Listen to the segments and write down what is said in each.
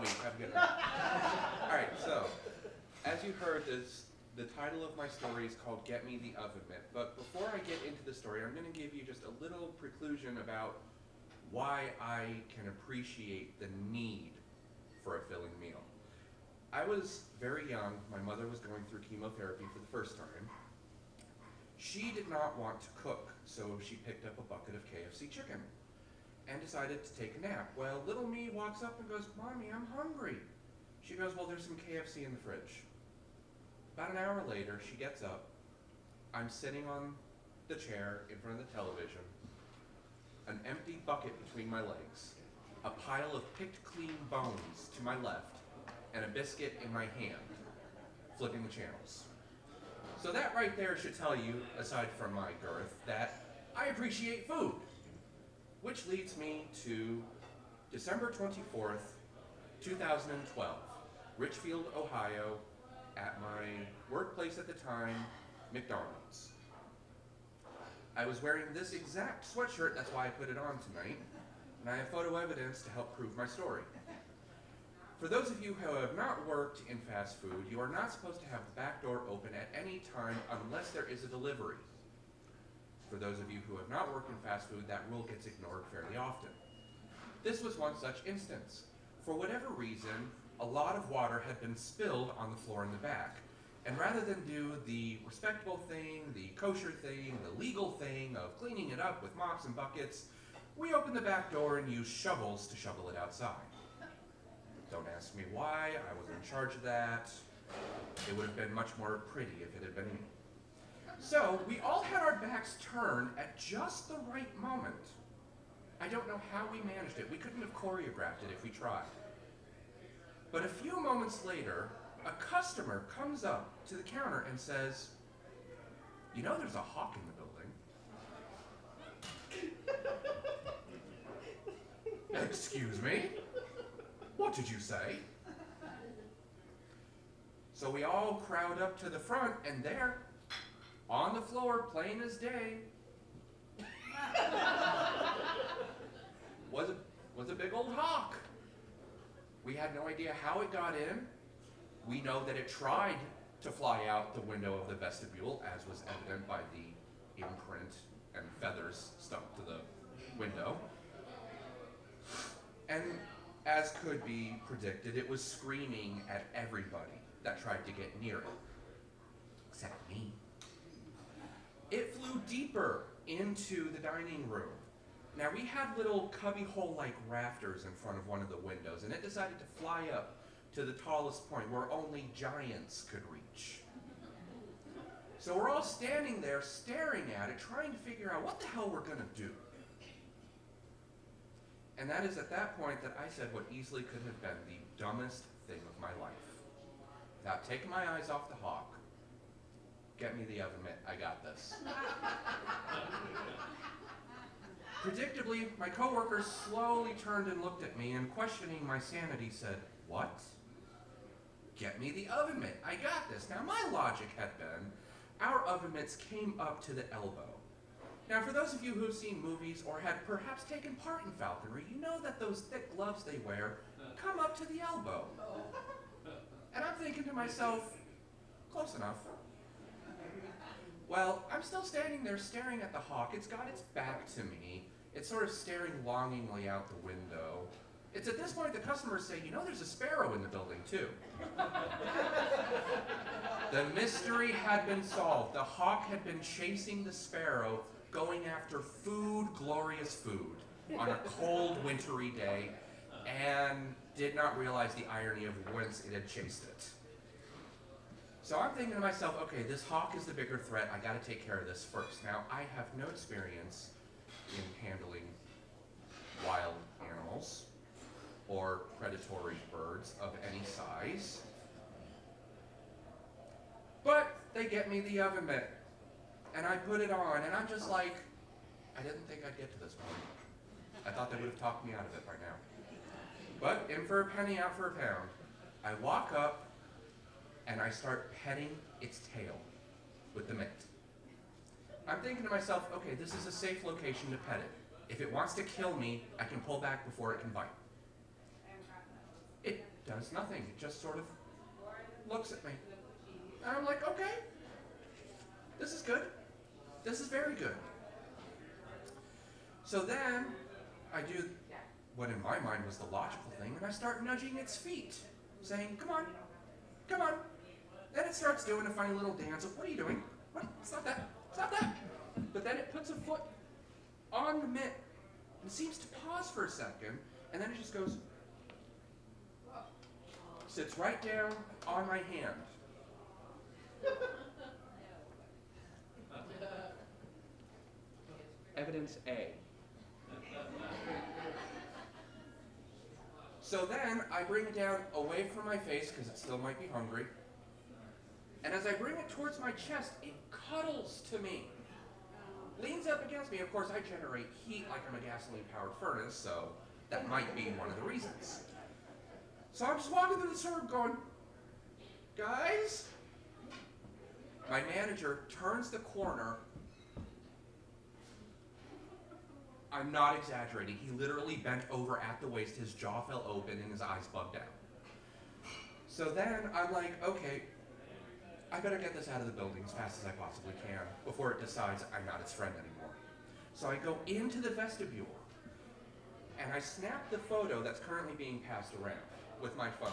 week. Have a good night. all right, so as you heard, this the title of my story is called "Get Me the Oven Mitt." But before I get into the story, I'm going to give you just a little preclusion about why I can appreciate the need for a filling meal. I was very young. My mother was going through chemotherapy for the first time. She did not want to cook, so she picked up a bucket of KFC chicken and decided to take a nap. Well, little me walks up and goes, Mommy, I'm hungry. She goes, Well, there's some KFC in the fridge. About an hour later, she gets up. I'm sitting on the chair in front of the television, an empty bucket between my legs, a pile of picked clean bones to my left, and a biscuit in my hand, flipping the channels. So that right there should tell you, aside from my girth, that I appreciate food. Which leads me to December 24th, 2012, Richfield, Ohio, at my workplace at the time, McDonald's. I was wearing this exact sweatshirt, that's why I put it on tonight, and I have photo evidence to help prove my story. For those of you who have not worked in fast food, you are not supposed to have the back door open at any time unless there is a delivery. For those of you who have not worked in fast food, that rule gets ignored fairly often. This was one such instance. For whatever reason, a lot of water had been spilled on the floor in the back. And rather than do the respectable thing, the kosher thing, the legal thing of cleaning it up with mops and buckets, we opened the back door and used shovels to shovel it outside. Don't ask me why, I was in charge of that. It would have been much more pretty if it had been. So, we all had our backs turned at just the right moment. I don't know how we managed it. We couldn't have choreographed it if we tried. But a few moments later, a customer comes up to the counter and says, You know, there's a hawk in the building. Excuse me? What did you say? So we all crowd up to the front, and there, on the floor, plain as day, was a, was a big old hawk. We had no idea how it got in. We know that it tried to fly out the window of the vestibule, as was evident by the imprint and feathers stuck to the window. And as could be predicted, it was screaming at everybody that tried to get near it, except me. It flew deeper into the dining room. Now, we had little cubbyhole like rafters in front of one of the windows, and it decided to fly up to the tallest point where only giants could reach. So we're all standing there staring at it, trying to figure out what the hell we're going to do. And that is at that point that I said what easily could have been the dumbest thing of my life. Without taking my eyes off the hawk, get me the oven mitt, I got this. Predictably, my coworkers slowly turned and looked at me and questioning my sanity said, what? Get me the oven mitt, I got this. Now my logic had been, our oven mitts came up to the elbow. Now, for those of you who've seen movies or had perhaps taken part in falconry, you know that those thick gloves they wear come up to the elbow. And I'm thinking to myself, close enough. Well, I'm still standing there staring at the hawk. It's got its back to me. It's sort of staring longingly out the window. It's at this point the customers say, you know, there's a sparrow in the building, too. the mystery had been solved. The hawk had been chasing the sparrow going after food, glorious food, on a cold, wintry day, and did not realize the irony of whence it had chased it. So I'm thinking to myself, okay, this hawk is the bigger threat. I got to take care of this first. Now, I have no experience in handling wild animals or predatory birds of any size. But they get me the oven mitt and I put it on, and I'm just like, I didn't think I'd get to this point. I thought they would have talked me out of it by now. But in for a penny, out for a pound. I walk up, and I start petting its tail with the mitt. I'm thinking to myself, okay, this is a safe location to pet it. If it wants to kill me, I can pull back before it can bite. It does nothing. It just sort of looks at me. And I'm like, okay, this is good. This is very good. So then I do what in my mind was the logical thing, and I start nudging its feet, saying, come on, come on. Then it starts doing a funny little dance of, what are you doing? What? Not that. Stop that. But then it puts a foot on the mitt and seems to pause for a second, and then it just goes, sits right down on my hand. Evidence A. So then I bring it down away from my face because it still might be hungry. And as I bring it towards my chest, it cuddles to me. Leans up against me. Of course, I generate heat like I'm a gasoline powered furnace, so that might be one of the reasons. So I'm just walking through the store going, guys? My manager turns the corner. I'm not exaggerating. He literally bent over at the waist, his jaw fell open, and his eyes bugged out. So then I'm like, okay, I better get this out of the building as fast as I possibly can before it decides I'm not its friend anymore. So I go into the vestibule and I snap the photo that's currently being passed around with my phone.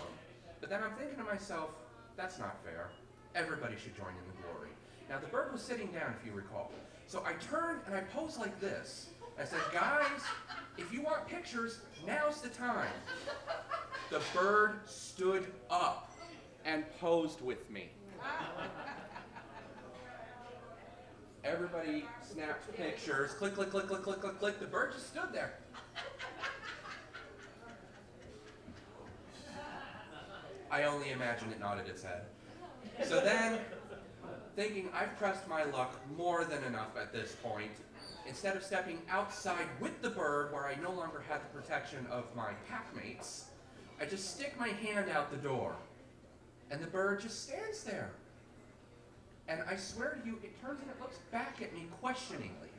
But then I'm thinking to myself, that's not fair. Everybody should join in the glory. Now the bird was sitting down, if you recall. So I turn and I pose like this. I said, guys, if you want pictures, now's the time. The bird stood up and posed with me. Everybody snapped pictures. Click, click, click, click, click, click, click. The bird just stood there. I only imagine it nodded its head. So then, thinking I've pressed my luck more than enough at this point, instead of stepping outside with the bird where I no longer had the protection of my packmates, I just stick my hand out the door. And the bird just stands there. And I swear to you, it turns and it looks back at me questioningly.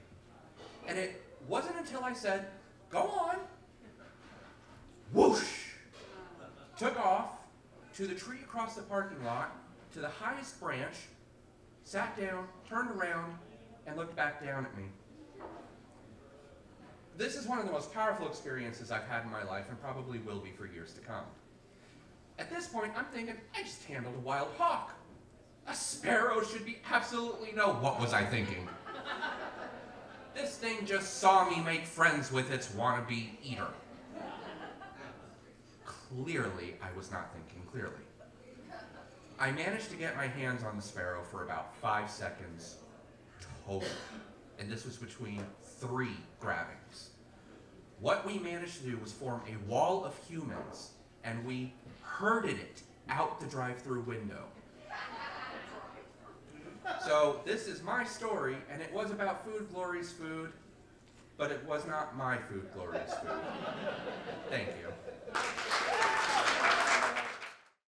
And it wasn't until I said, go on, whoosh, took off to the tree across the parking lot, to the highest branch, sat down, turned around, and looked back down at me. This is one of the most powerful experiences I've had in my life and probably will be for years to come. At this point, I'm thinking, I just handled a wild hawk. A sparrow should be absolutely no. What was I thinking? this thing just saw me make friends with its wannabe eater. Clearly, I was not thinking clearly. I managed to get my hands on the sparrow for about five seconds total. And this was between three grabbings. What we managed to do was form a wall of humans, and we herded it out the drive-through window. So this is my story, and it was about Food Glorious food, but it was not my Food Glorious food. Thank you.